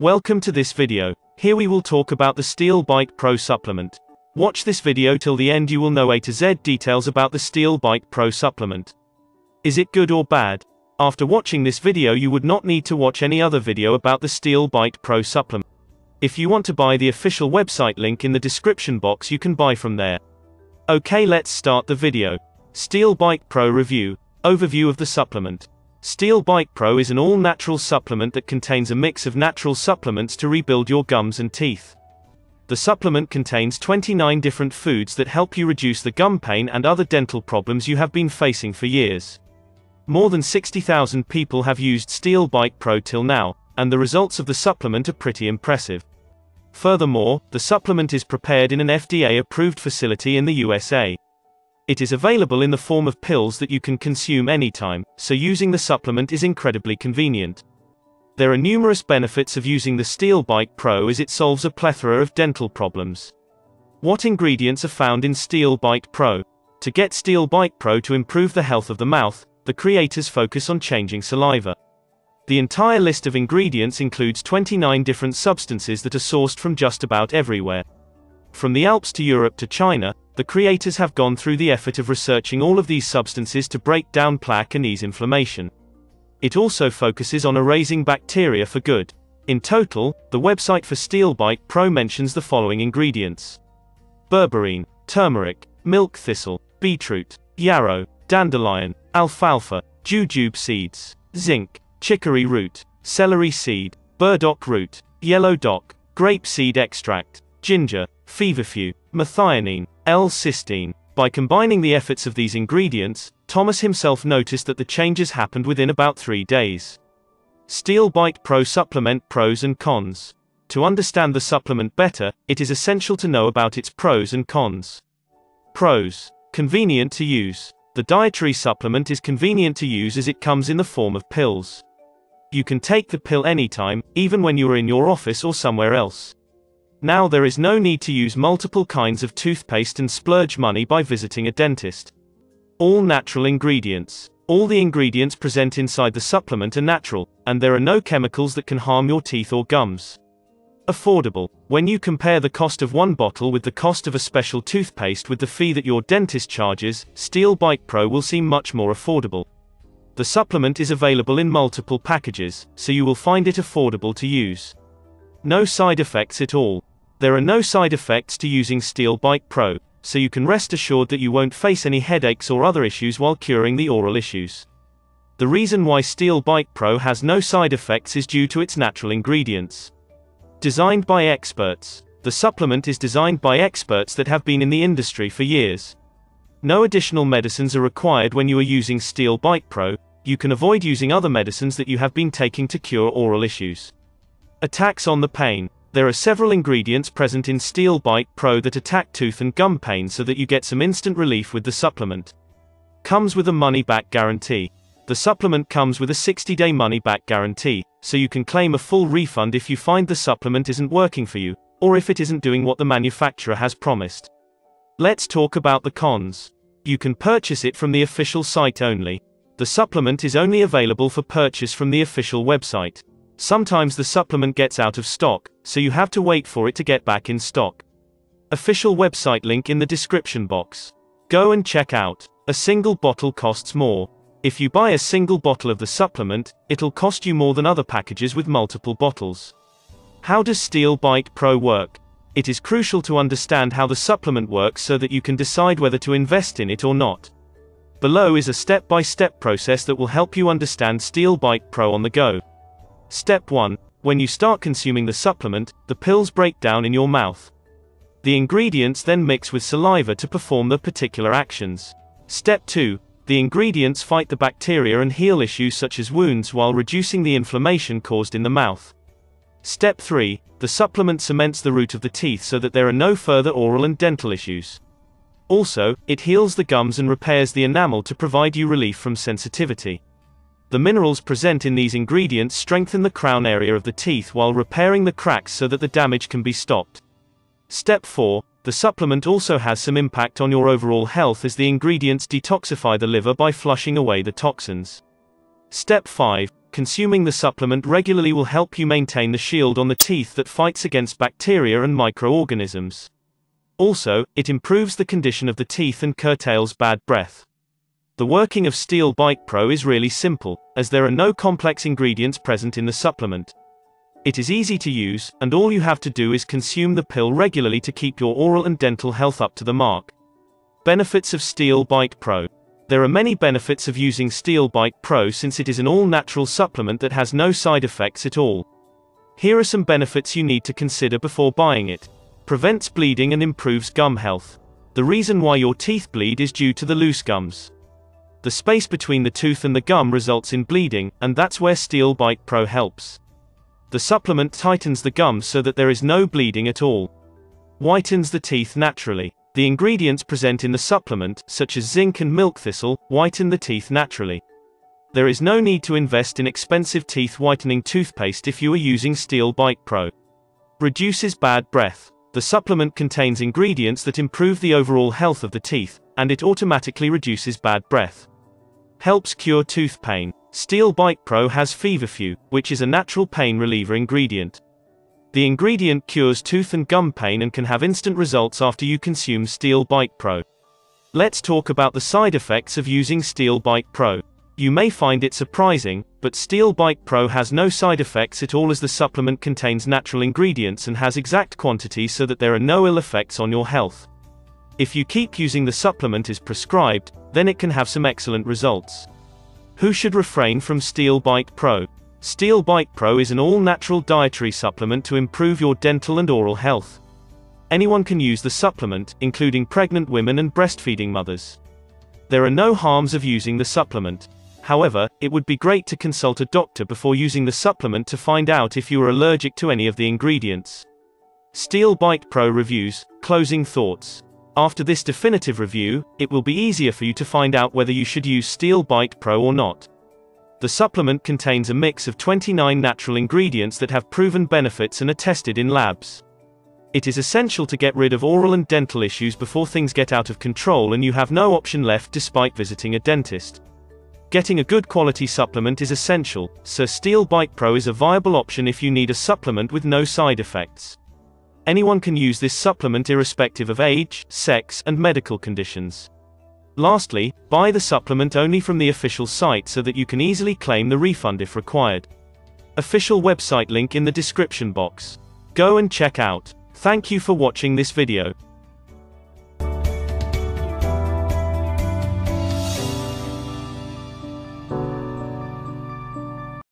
Welcome to this video. Here we will talk about the Steel Bite Pro supplement. Watch this video till the end you will know A to Z details about the Steel Bite Pro supplement. Is it good or bad? After watching this video you would not need to watch any other video about the Steel Bite Pro supplement. If you want to buy the official website link in the description box you can buy from there. Okay let's start the video. Steel Bite Pro Review. Overview of the supplement. Steel Bite Pro is an all-natural supplement that contains a mix of natural supplements to rebuild your gums and teeth. The supplement contains 29 different foods that help you reduce the gum pain and other dental problems you have been facing for years. More than 60,000 people have used Steel Bite Pro till now, and the results of the supplement are pretty impressive. Furthermore, the supplement is prepared in an FDA-approved facility in the USA. It is available in the form of pills that you can consume anytime, so using the supplement is incredibly convenient. There are numerous benefits of using the Steel Bite Pro as it solves a plethora of dental problems. What ingredients are found in Steel Bite Pro? To get Steel Bite Pro to improve the health of the mouth, the creators focus on changing saliva. The entire list of ingredients includes 29 different substances that are sourced from just about everywhere. From the Alps to Europe to China, the creators have gone through the effort of researching all of these substances to break down plaque and ease inflammation. It also focuses on erasing bacteria for good. In total, the website for Steel Bite Pro mentions the following ingredients. Berberine, turmeric, milk thistle, beetroot, yarrow, dandelion, alfalfa, jujube seeds, zinc, chicory root, celery seed, burdock root, yellow dock, grape seed extract, ginger, feverfew, methionine, L-cysteine. By combining the efforts of these ingredients, Thomas himself noticed that the changes happened within about three days. Steel Bite Pro Supplement Pros and Cons. To understand the supplement better, it is essential to know about its pros and cons. Pros. Convenient to use. The dietary supplement is convenient to use as it comes in the form of pills. You can take the pill anytime, even when you are in your office or somewhere else. Now there is no need to use multiple kinds of toothpaste and splurge money by visiting a dentist. All natural ingredients. All the ingredients present inside the supplement are natural, and there are no chemicals that can harm your teeth or gums. Affordable. When you compare the cost of one bottle with the cost of a special toothpaste with the fee that your dentist charges, Steel Bite Pro will seem much more affordable. The supplement is available in multiple packages, so you will find it affordable to use. No side effects at all. There are no side effects to using Steel Bite Pro, so you can rest assured that you won't face any headaches or other issues while curing the oral issues. The reason why Steel Bite Pro has no side effects is due to its natural ingredients. Designed by experts. The supplement is designed by experts that have been in the industry for years. No additional medicines are required when you are using Steel Bite Pro, you can avoid using other medicines that you have been taking to cure oral issues. Attacks on the pain. There are several ingredients present in Steel Bite Pro that attack tooth and gum pain so that you get some instant relief with the supplement. Comes with a money-back guarantee. The supplement comes with a 60-day money-back guarantee, so you can claim a full refund if you find the supplement isn't working for you, or if it isn't doing what the manufacturer has promised. Let's talk about the cons. You can purchase it from the official site only. The supplement is only available for purchase from the official website. Sometimes the supplement gets out of stock, so you have to wait for it to get back in stock. Official website link in the description box. Go and check out. A single bottle costs more. If you buy a single bottle of the supplement, it'll cost you more than other packages with multiple bottles. How does Steel Bite Pro work? It is crucial to understand how the supplement works so that you can decide whether to invest in it or not. Below is a step-by-step -step process that will help you understand Steel Bite Pro on the go. Step 1. When you start consuming the supplement, the pills break down in your mouth. The ingredients then mix with saliva to perform the particular actions. Step 2. The ingredients fight the bacteria and heal issues such as wounds while reducing the inflammation caused in the mouth. Step 3. The supplement cements the root of the teeth so that there are no further oral and dental issues. Also, it heals the gums and repairs the enamel to provide you relief from sensitivity. The minerals present in these ingredients strengthen the crown area of the teeth while repairing the cracks so that the damage can be stopped. Step 4. The supplement also has some impact on your overall health as the ingredients detoxify the liver by flushing away the toxins. Step 5. consuming the supplement regularly will help you maintain the shield on the teeth that fights against bacteria and microorganisms. Also, it improves the condition of the teeth and curtails bad breath. The working of Steel Bite Pro is really simple, as there are no complex ingredients present in the supplement. It is easy to use, and all you have to do is consume the pill regularly to keep your oral and dental health up to the mark. Benefits of Steel Bite Pro There are many benefits of using Steel Bite Pro since it is an all-natural supplement that has no side effects at all. Here are some benefits you need to consider before buying it. Prevents bleeding and improves gum health. The reason why your teeth bleed is due to the loose gums. The space between the tooth and the gum results in bleeding, and that's where Steel Bite Pro helps. The supplement tightens the gums so that there is no bleeding at all. Whitens the teeth naturally. The ingredients present in the supplement, such as zinc and milk thistle, whiten the teeth naturally. There is no need to invest in expensive teeth whitening toothpaste if you are using Steel Bite Pro. Reduces bad breath. The supplement contains ingredients that improve the overall health of the teeth, and it automatically reduces bad breath. Helps cure tooth pain. Steel Bite Pro has Feverfew, which is a natural pain reliever ingredient. The ingredient cures tooth and gum pain and can have instant results after you consume Steel Bite Pro. Let's talk about the side effects of using Steel Bite Pro. You may find it surprising, but Steel Bite Pro has no side effects at all as the supplement contains natural ingredients and has exact quantities so that there are no ill effects on your health. If you keep using the supplement as prescribed, then it can have some excellent results. Who should refrain from Steel Bite Pro? Steel Bite Pro is an all-natural dietary supplement to improve your dental and oral health. Anyone can use the supplement, including pregnant women and breastfeeding mothers. There are no harms of using the supplement. However, it would be great to consult a doctor before using the supplement to find out if you are allergic to any of the ingredients. Steel Bite Pro Reviews, Closing Thoughts after this definitive review, it will be easier for you to find out whether you should use Steel Bite Pro or not. The supplement contains a mix of 29 natural ingredients that have proven benefits and are tested in labs. It is essential to get rid of oral and dental issues before things get out of control and you have no option left despite visiting a dentist. Getting a good quality supplement is essential, so Steel Bite Pro is a viable option if you need a supplement with no side effects. Anyone can use this supplement irrespective of age, sex, and medical conditions. Lastly, buy the supplement only from the official site so that you can easily claim the refund if required. Official website link in the description box. Go and check out. Thank you for watching this video.